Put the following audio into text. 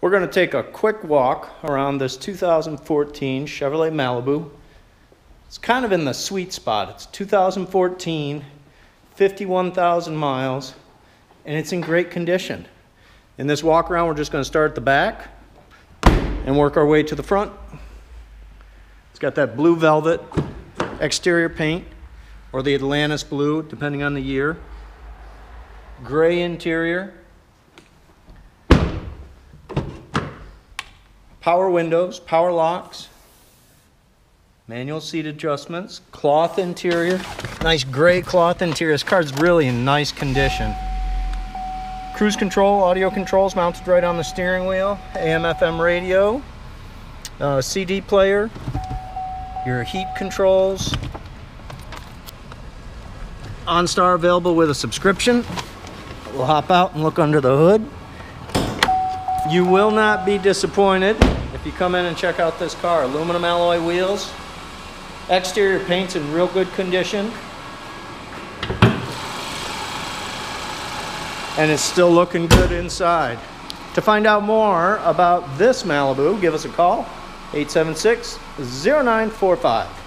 We're going to take a quick walk around this 2014 Chevrolet Malibu. It's kind of in the sweet spot. It's 2014, 51,000 miles, and it's in great condition. In this walk around, we're just going to start at the back and work our way to the front. It's got that blue velvet exterior paint or the Atlantis blue, depending on the year. Gray interior. Power windows, power locks, manual seat adjustments, cloth interior, nice gray cloth interior. This car's really in nice condition. Cruise control, audio controls mounted right on the steering wheel, AM FM radio, uh, CD player, your heat controls, OnStar available with a subscription. We'll hop out and look under the hood. You will not be disappointed if you come in and check out this car. Aluminum alloy wheels, exterior paint's in real good condition. And it's still looking good inside. To find out more about this Malibu, give us a call, 876 0945.